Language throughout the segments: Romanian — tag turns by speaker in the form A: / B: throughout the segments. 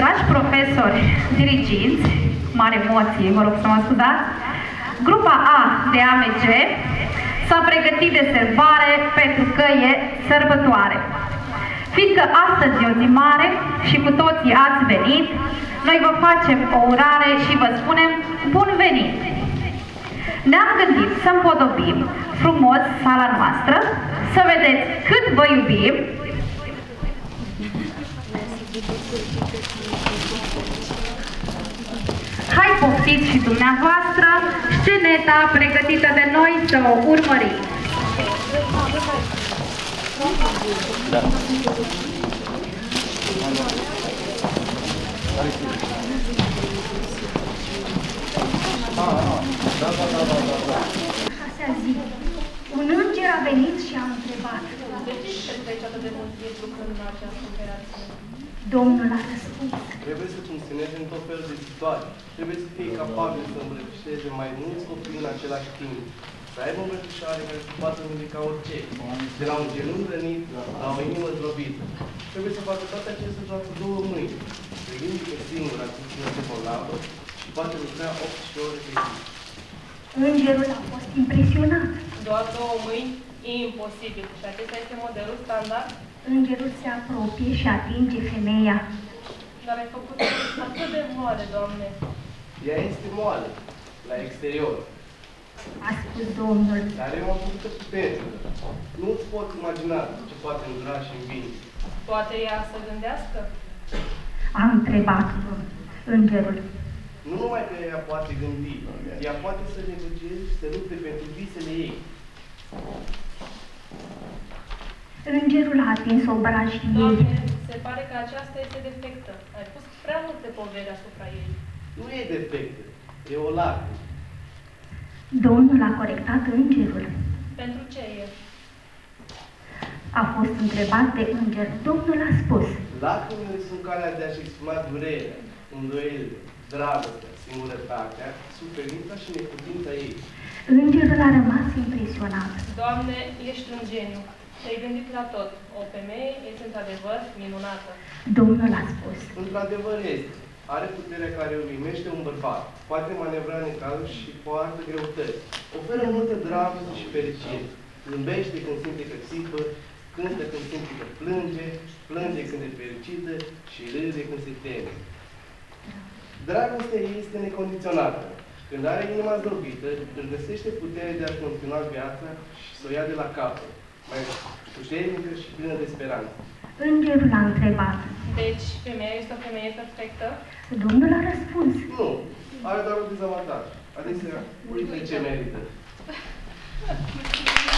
A: Dragi profesori, diriginți, mare emoție, vă rog să mă scuzați, grupa A de AMG s-a pregătit de servare pentru că e sărbătoare. Fiindcă astăzi e o zi mare și cu toții ați venit, noi vă facem o urare și vă spunem bun venit! Ne-am gândit să împodobim frumos sala noastră, să vedeți cât vă iubim Hai poftiți și dumneavoastră sceneta pregătită de noi să o urmăriți. Da.
B: Șasea zi, un înger a venit și a întrebat.
C: De ce sunteți atât de mult timp lucrând la această operație?
B: Domnul a răspuns.
D: Trebuie să funcționeze în tot felul de situații. Trebuie să fie capabil să îmbrățișeze mai mulți copii în același timp. Să aibă o îmbrățișare care să poată ridica orice. De la un genunchi rănit la o inimă zdrobită. Trebuie să facă toate acestea doar cu două mâini. Se ridică singur atunci de bolnavă și poate lucra 8 ore de zi.
B: Îngerul a fost impresionat.
C: Doar două mâini? Imposibil. Și acesta este modelul standard?
B: Îngerul se apropie și atinge femeia.
C: Dar ai făcut atât de moale, Doamne.
D: Ea este moale, la exterior.
B: A spus Domnul.
D: Dar eu am făcut-o puternică. Nu-ți pot imagina ce poate îndura și învinge.
C: Poate ea să gândească?
B: A întrebat îngerul.
D: Nu numai că ea poate gândi, ea poate să negocieze și să lupte pentru visele ei.
B: Îngerul a atins obrajii ei.
C: Doamne, se pare că aceasta este defectă. Ai pus prea multe poveri asupra ei.
D: Nu e defectă, e o lacrimi.
B: Domnul a corectat îngerul.
C: Pentru ce e?
B: A fost întrebat de înger. Domnul a spus.
D: Lacrimile sunt calea de a-și exprima durerea, îndoielile, dragostea, singurătatea, suferința și neputința ei.
B: Îngerul a rămas impresionat.
C: Doamne, ești un geniu. Te-ai gândit la tot. O femeie este într-adevăr minunată.
B: Domnul a spus.
D: Într-adevăr este. Are puterea care o uimește un bărbat. Poate manevra în necazuri și poartă greutăți. Oferă multă dragoste și fericire. Zâmbește când simte că țipă, cântă când simte că plânge, plânge când e fericită și râde când se teme. Dragostea ei este necondiționată. Când are inima zdrobită, își găsește putere de a continua viața și să o ia de la capăt, mai puternică și plină de speranță.
B: Îngerul a întrebat.
C: Deci, femeia este o femeie perfectă?
B: Domnul a răspuns.
D: Nu, are doar un dezavantaj. Adesea uită ce merită.
E: Dar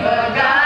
E: forgot.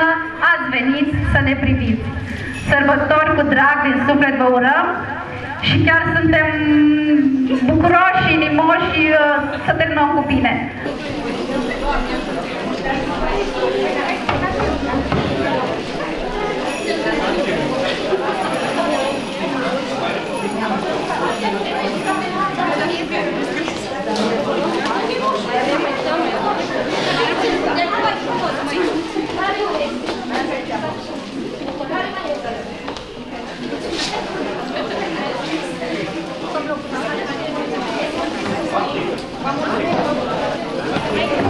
E: iarnă
A: ați venit să ne priviți. Sărbători cu drag din suflet vă urăm și chiar suntem bucuroși și inimoși și, uh, să terminăm cu bine.
F: Thank you. Vamos a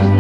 F: ver.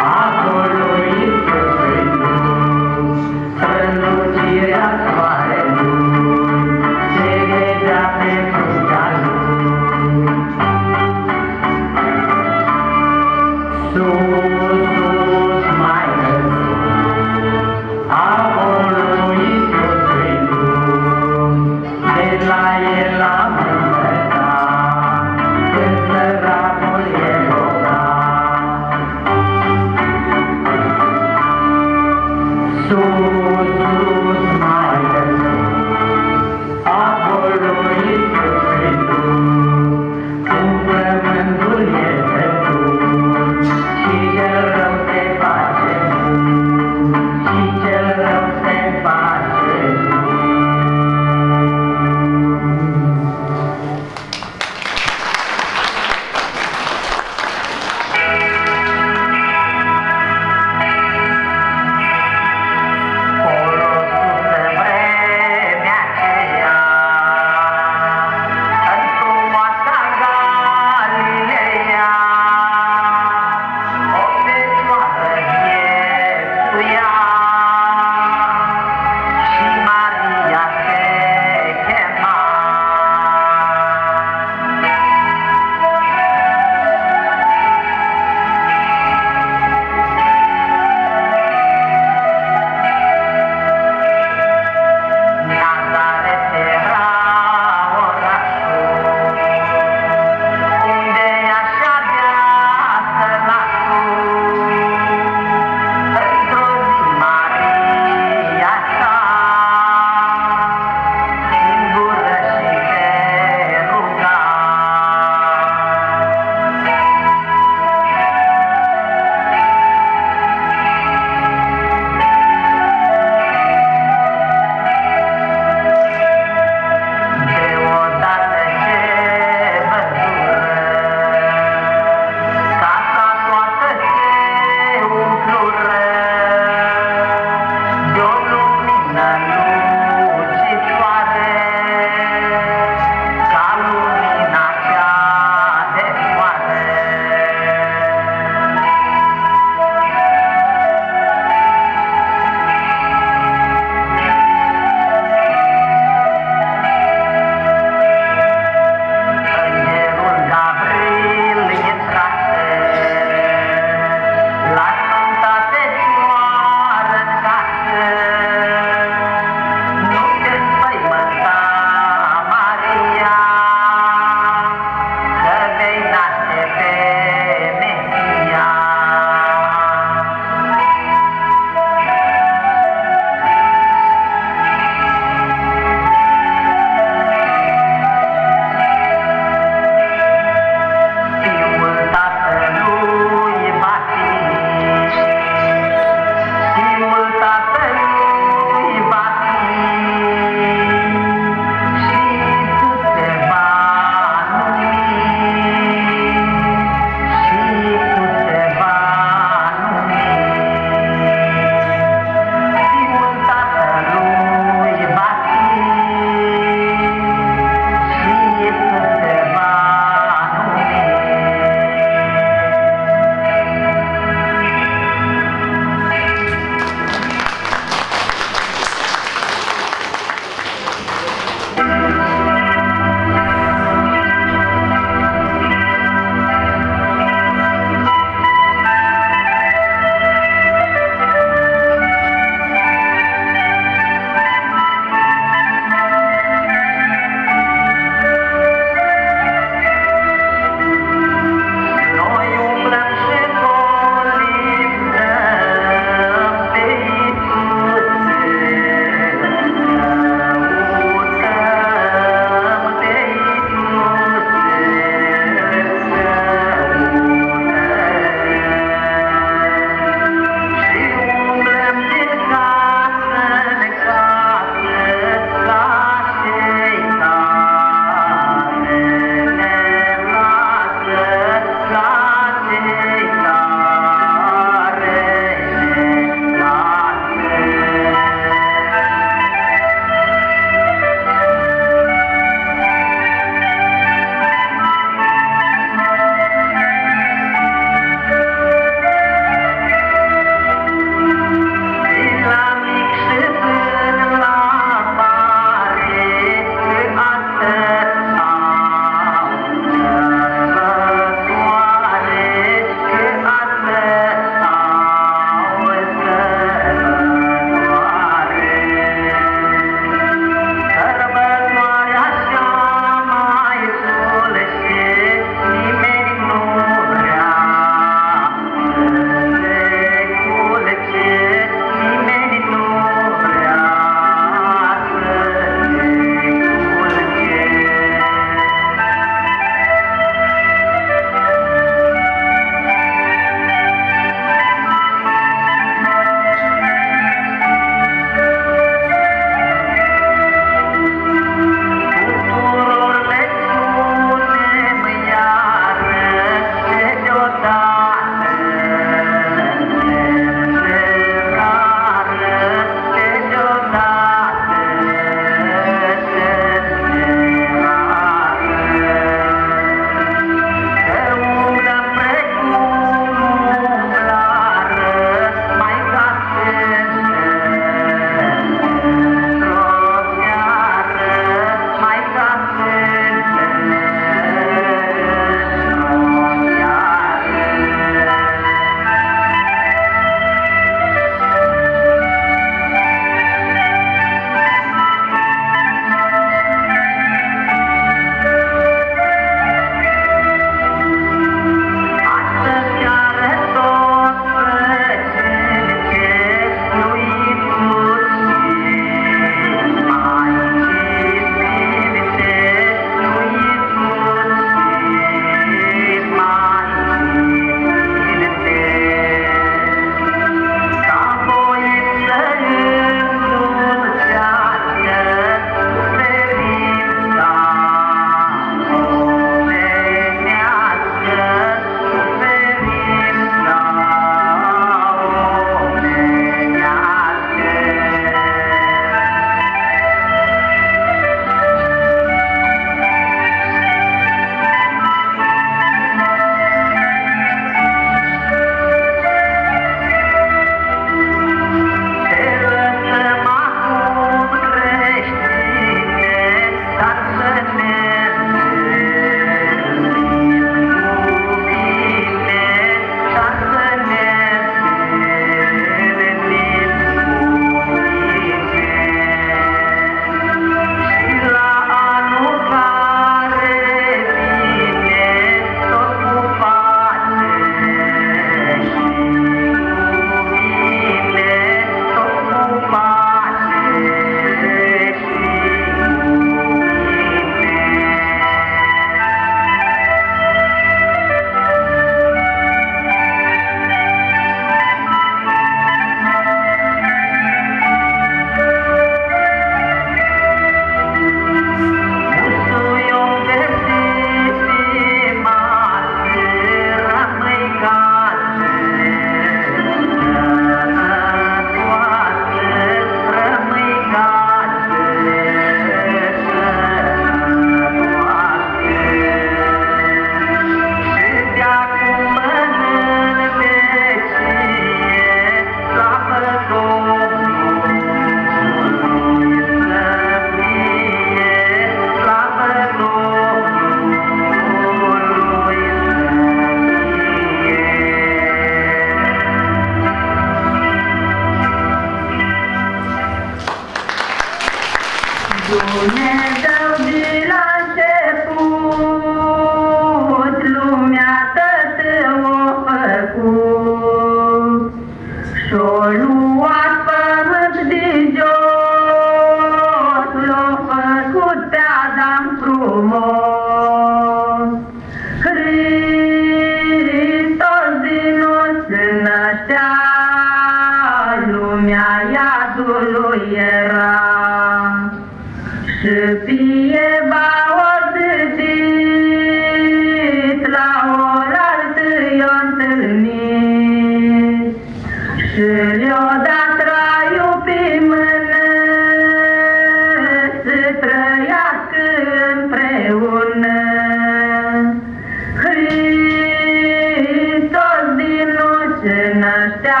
F: Nata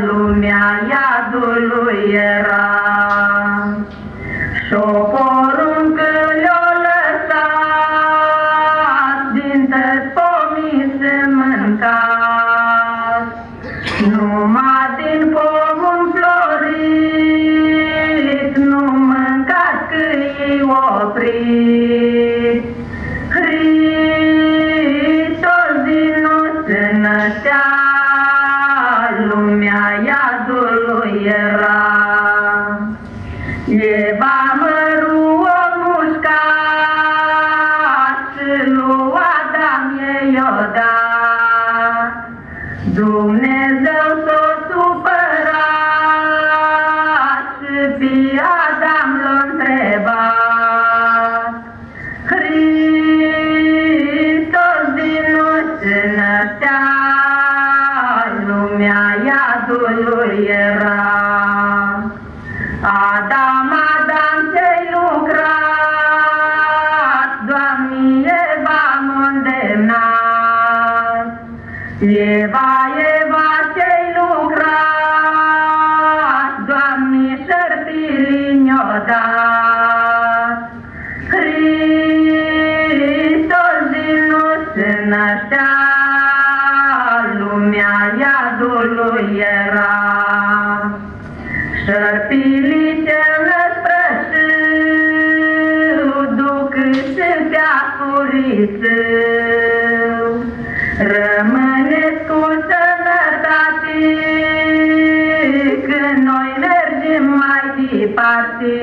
F: lumea ya dulu era năștea, lumea iadului era. Șerpilite spre știu, duc câtea furiseu, rămâneți cu sănătate, când noi mergem mai departe.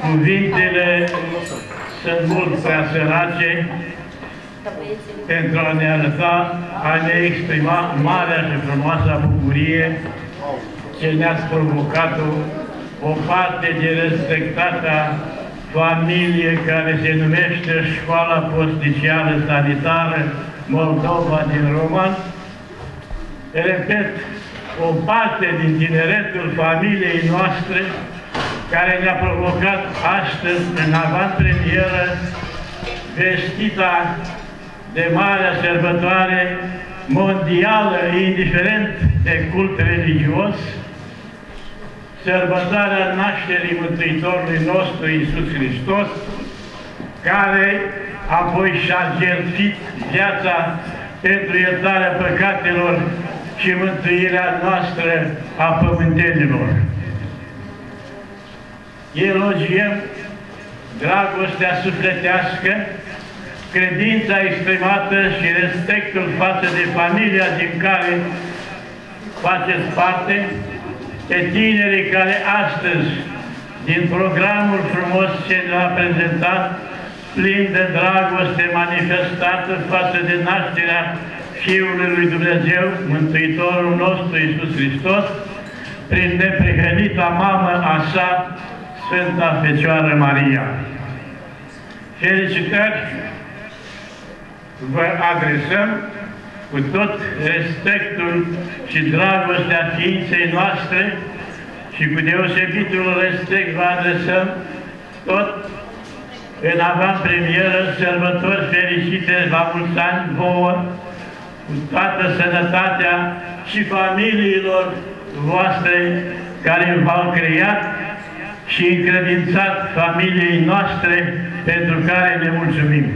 G: Cuvintele sunt mult prea sărace pentru a ne arăta, a ne exprima marea și frumoasa bucurie ce ne-ați provocat-o o parte de respectată familie care se numește Școala Posticială Sanitară Moldova din Roman. Repet, o parte din tineretul familiei noastre care ne-a provocat astăzi în avantpremieră vestita de marea sărbătoare mondială, indiferent de cult religios, sărbătoarea nașterii Mântuitorului nostru Iisus Hristos, care apoi și-a jertfit viața pentru iertarea păcatelor și mântuirea noastră a pământenilor. Elogiem dragostea sufletească, credința exprimată și respectul față de familia din care faceți parte, pe tinerii care astăzi, din programul frumos ce ne-a prezentat, plin de dragoste manifestată față de nașterea Fiului lui Dumnezeu, Mântuitorul nostru Iisus Hristos, prin neprihănita mamă a sa, Sfânta Fecioară Maria. Felicitări vă adresăm cu tot respectul și dragostea ființei noastre și cu deosebitul respect vă adresăm tot în avantpremieră sărbători fericite la mulți ani vouă, cu toată sănătatea și familiilor voastre care v-au creat și încredințat familiei noastre pentru care ne mulțumim.